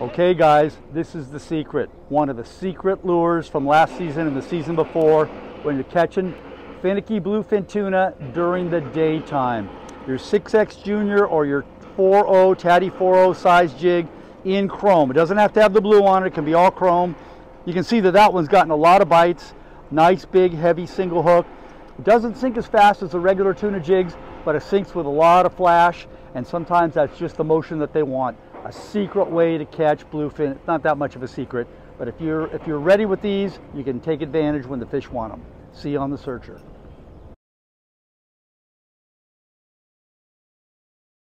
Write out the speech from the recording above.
Okay guys, this is the secret. One of the secret lures from last season and the season before when you're catching finicky bluefin tuna during the daytime. Your 6X Junior or your 4.0 Tady 4.0 size jig in chrome. It doesn't have to have the blue on it, it can be all chrome. You can see that that one's gotten a lot of bites. Nice big heavy single hook. It doesn't sink as fast as the regular tuna jigs, but it sinks with a lot of flash and sometimes that's just the motion that they want a secret way to catch bluefin. It's not that much of a secret, but if you're, if you're ready with these, you can take advantage when the fish want them. See you on the searcher.